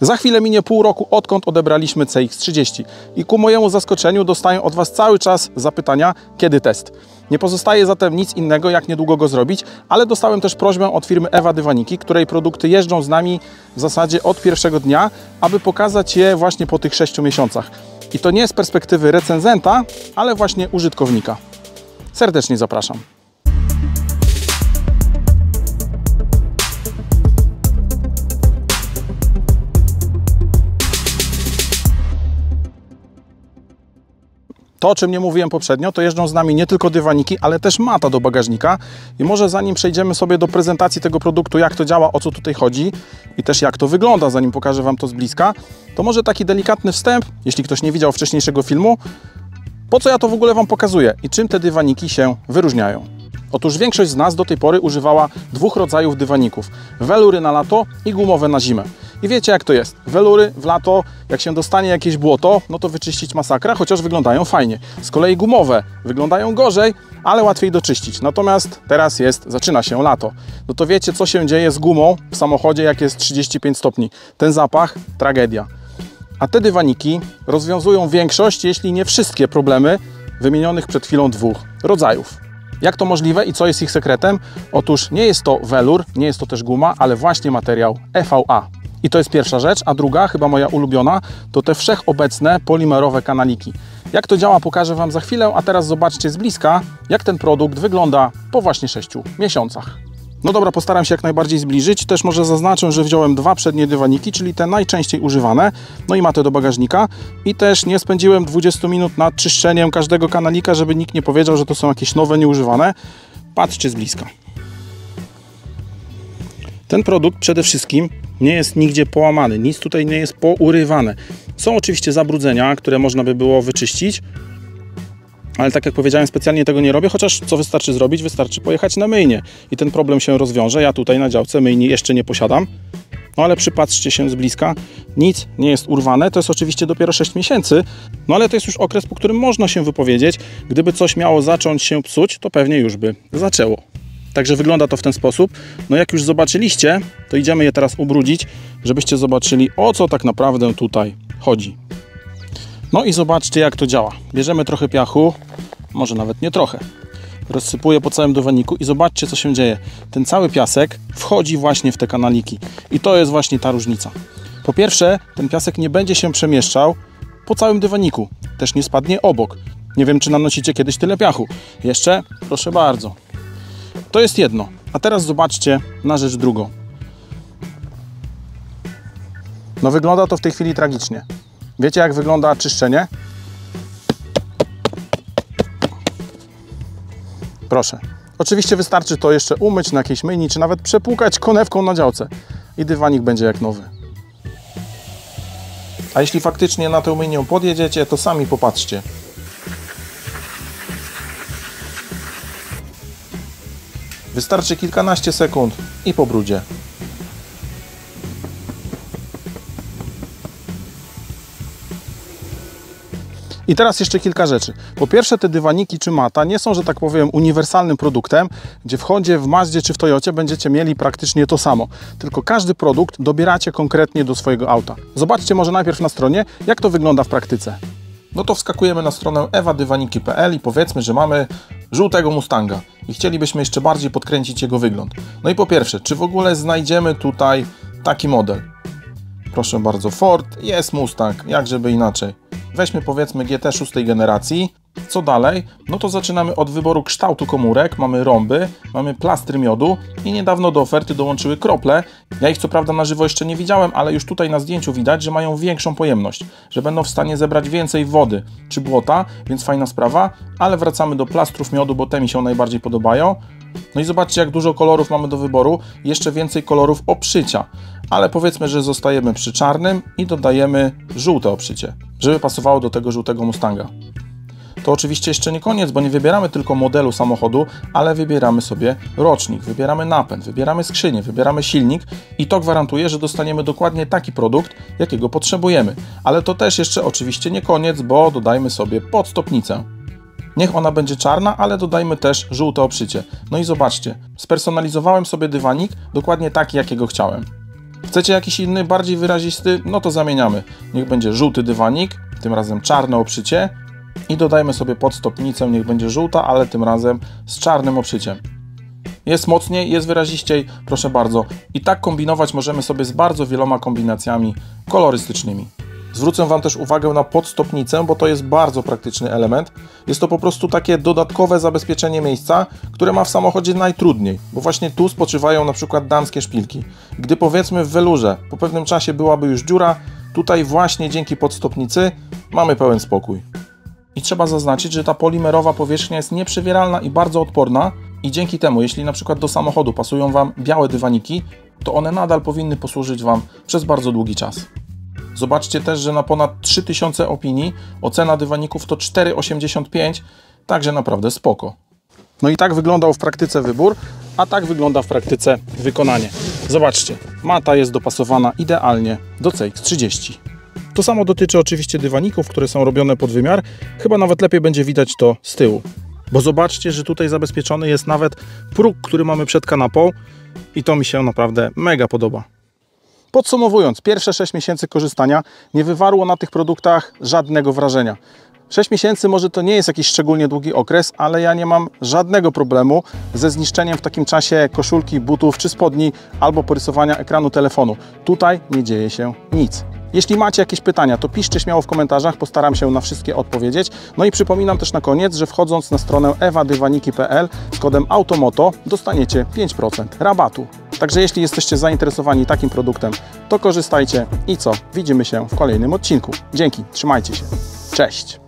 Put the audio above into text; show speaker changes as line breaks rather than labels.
Za chwilę minie pół roku, odkąd odebraliśmy CX30 i ku mojemu zaskoczeniu dostaję od Was cały czas zapytania, kiedy test. Nie pozostaje zatem nic innego, jak niedługo go zrobić, ale dostałem też prośbę od firmy Ewa Dywaniki, której produkty jeżdżą z nami w zasadzie od pierwszego dnia, aby pokazać je właśnie po tych 6 miesiącach. I to nie z perspektywy recenzenta, ale właśnie użytkownika. Serdecznie zapraszam. To, o czym nie mówiłem poprzednio, to jeżdżą z nami nie tylko dywaniki, ale też mata do bagażnika. I może zanim przejdziemy sobie do prezentacji tego produktu, jak to działa, o co tutaj chodzi i też jak to wygląda, zanim pokażę Wam to z bliska, to może taki delikatny wstęp, jeśli ktoś nie widział wcześniejszego filmu, po co ja to w ogóle Wam pokazuję i czym te dywaniki się wyróżniają. Otóż większość z nas do tej pory używała dwóch rodzajów dywaników. Welury na lato i gumowe na zimę. I wiecie jak to jest. Welury w lato, jak się dostanie jakieś błoto, no to wyczyścić masakra, chociaż wyglądają fajnie. Z kolei gumowe wyglądają gorzej, ale łatwiej doczyścić. Natomiast teraz jest, zaczyna się lato. No to wiecie co się dzieje z gumą w samochodzie jak jest 35 stopni. Ten zapach, tragedia. A te dywaniki rozwiązują większość, jeśli nie wszystkie problemy wymienionych przed chwilą dwóch rodzajów. Jak to możliwe i co jest ich sekretem? Otóż nie jest to welur, nie jest to też guma, ale właśnie materiał EVA. I to jest pierwsza rzecz, a druga, chyba moja ulubiona, to te wszechobecne polimerowe kanaliki. Jak to działa pokażę Wam za chwilę, a teraz zobaczcie z bliska, jak ten produkt wygląda po właśnie 6 miesiącach. No dobra, postaram się jak najbardziej zbliżyć. Też może zaznaczę, że wziąłem dwa przednie dywaniki, czyli te najczęściej używane, no i matę do bagażnika. I też nie spędziłem 20 minut nad czyszczeniem każdego kanalika, żeby nikt nie powiedział, że to są jakieś nowe, nieużywane. Patrzcie z bliska. Ten produkt przede wszystkim nie jest nigdzie połamany, nic tutaj nie jest pourywane. Są oczywiście zabrudzenia, które można by było wyczyścić, ale tak jak powiedziałem, specjalnie tego nie robię, chociaż co wystarczy zrobić? Wystarczy pojechać na myjnie i ten problem się rozwiąże. Ja tutaj na działce myjni jeszcze nie posiadam, no ale przypatrzcie się z bliska, nic nie jest urwane. To jest oczywiście dopiero 6 miesięcy, no ale to jest już okres, po którym można się wypowiedzieć. Gdyby coś miało zacząć się psuć, to pewnie już by zaczęło. Także wygląda to w ten sposób. No jak już zobaczyliście, to idziemy je teraz ubrudzić, żebyście zobaczyli o co tak naprawdę tutaj chodzi. No i zobaczcie jak to działa. Bierzemy trochę piachu, może nawet nie trochę. Rozsypuję po całym dowaniku i zobaczcie co się dzieje. Ten cały piasek wchodzi właśnie w te kanaliki. I to jest właśnie ta różnica. Po pierwsze, ten piasek nie będzie się przemieszczał po całym dywaniku. Też nie spadnie obok. Nie wiem, czy nanosicie kiedyś tyle piachu. Jeszcze? Proszę bardzo. To jest jedno. A teraz zobaczcie na rzecz drugą. No wygląda to w tej chwili tragicznie. Wiecie jak wygląda czyszczenie? Proszę. Oczywiście wystarczy to jeszcze umyć na jakiejś myjni, czy nawet przepłukać konewką na działce i dywanik będzie jak nowy. A jeśli faktycznie na tę myjnię podjedziecie, to sami popatrzcie. Wystarczy kilkanaście sekund i po brudzie. I teraz jeszcze kilka rzeczy. Po pierwsze, te dywaniki czy mata nie są, że tak powiem, uniwersalnym produktem, gdzie w Hondzie, w Mazdzie czy w Toyocie będziecie mieli praktycznie to samo. Tylko każdy produkt dobieracie konkretnie do swojego auta. Zobaczcie może najpierw na stronie, jak to wygląda w praktyce. No to wskakujemy na stronę ewadywaniki.pl i powiedzmy, że mamy żółtego Mustanga i chcielibyśmy jeszcze bardziej podkręcić jego wygląd. No i po pierwsze, czy w ogóle znajdziemy tutaj taki model? Proszę bardzo, Ford, jest Mustang, jak żeby inaczej. Weźmy powiedzmy GT szóstej generacji. Co dalej? No to zaczynamy od wyboru kształtu komórek. Mamy rąby, mamy plastry miodu i niedawno do oferty dołączyły krople. Ja ich co prawda na żywo jeszcze nie widziałem, ale już tutaj na zdjęciu widać, że mają większą pojemność, że będą w stanie zebrać więcej wody czy błota, więc fajna sprawa. Ale wracamy do plastrów miodu, bo te mi się najbardziej podobają. No i zobaczcie, jak dużo kolorów mamy do wyboru. Jeszcze więcej kolorów oprzycia. Ale powiedzmy, że zostajemy przy czarnym i dodajemy żółte oprzycie, żeby pasowało do tego żółtego Mustanga. To oczywiście jeszcze nie koniec, bo nie wybieramy tylko modelu samochodu, ale wybieramy sobie rocznik, wybieramy napęd, wybieramy skrzynię, wybieramy silnik i to gwarantuje, że dostaniemy dokładnie taki produkt, jakiego potrzebujemy. Ale to też jeszcze oczywiście nie koniec, bo dodajmy sobie podstopnicę. Niech ona będzie czarna, ale dodajmy też żółte oprzycie. No i zobaczcie, spersonalizowałem sobie dywanik dokładnie taki, jakiego chciałem. Chcecie jakiś inny, bardziej wyrazisty? No to zamieniamy. Niech będzie żółty dywanik, tym razem czarne oprzycie i dodajmy sobie podstopnicę, niech będzie żółta, ale tym razem z czarnym oprzyciem. Jest mocniej, jest wyraziściej, proszę bardzo. I tak kombinować możemy sobie z bardzo wieloma kombinacjami kolorystycznymi. Zwrócę Wam też uwagę na podstopnicę, bo to jest bardzo praktyczny element. Jest to po prostu takie dodatkowe zabezpieczenie miejsca, które ma w samochodzie najtrudniej, bo właśnie tu spoczywają na przykład damskie szpilki. Gdy powiedzmy w welurze po pewnym czasie byłaby już dziura, tutaj właśnie dzięki podstopnicy mamy pełen spokój. I trzeba zaznaczyć, że ta polimerowa powierzchnia jest nieprzewieralna i bardzo odporna i dzięki temu, jeśli na przykład do samochodu pasują Wam białe dywaniki, to one nadal powinny posłużyć Wam przez bardzo długi czas. Zobaczcie też, że na ponad 3000 opinii ocena dywaników to 4,85, także naprawdę spoko. No i tak wyglądał w praktyce wybór, a tak wygląda w praktyce wykonanie. Zobaczcie, mata jest dopasowana idealnie do CX30. To samo dotyczy oczywiście dywaników, które są robione pod wymiar. Chyba nawet lepiej będzie widać to z tyłu. Bo zobaczcie, że tutaj zabezpieczony jest nawet próg, który mamy przed kanapą i to mi się naprawdę mega podoba. Podsumowując, pierwsze 6 miesięcy korzystania nie wywarło na tych produktach żadnego wrażenia. 6 miesięcy może to nie jest jakiś szczególnie długi okres, ale ja nie mam żadnego problemu ze zniszczeniem w takim czasie koszulki, butów czy spodni albo porysowania ekranu telefonu. Tutaj nie dzieje się nic. Jeśli macie jakieś pytania, to piszcie śmiało w komentarzach, postaram się na wszystkie odpowiedzieć. No i przypominam też na koniec, że wchodząc na stronę ewadywaniki.pl z kodem AUTOMOTO dostaniecie 5% rabatu. Także jeśli jesteście zainteresowani takim produktem, to korzystajcie i co? Widzimy się w kolejnym odcinku. Dzięki, trzymajcie się. Cześć!